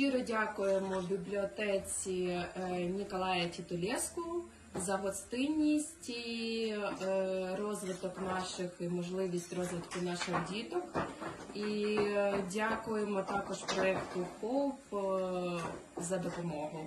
щиро дякуємо бібліотеці е, Ніколая Тітулєску за гостинність і е, розвиток наших і можливість розвитку наших діток. І е, дякуємо також проєкту ХОП за допомогу.